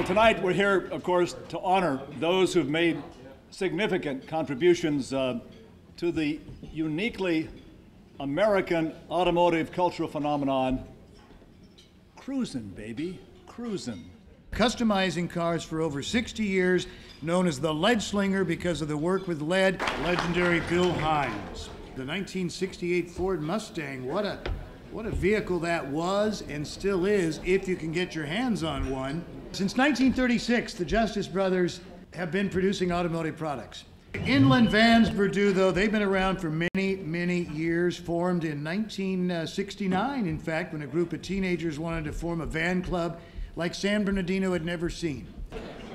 Well, tonight we're here, of course, to honor those who've made significant contributions uh, to the uniquely American automotive cultural phenomenon cruising, baby, cruising. Customizing cars for over 60 years, known as the Lead Slinger because of the work with lead, legendary Bill Hines. The 1968 Ford Mustang, what a what a vehicle that was and still is if you can get your hands on one. Since 1936, the Justice Brothers have been producing automotive products. Inland Vans Purdue, though, they've been around for many, many years, formed in 1969, in fact, when a group of teenagers wanted to form a van club like San Bernardino had never seen.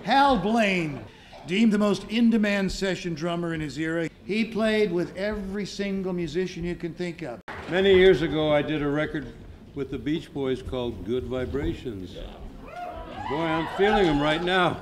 Hal Blaine, deemed the most in demand session drummer in his era, he played with every single musician you can think of. Many years ago, I did a record with the Beach Boys called Good Vibrations. Boy, I'm feeling them right now.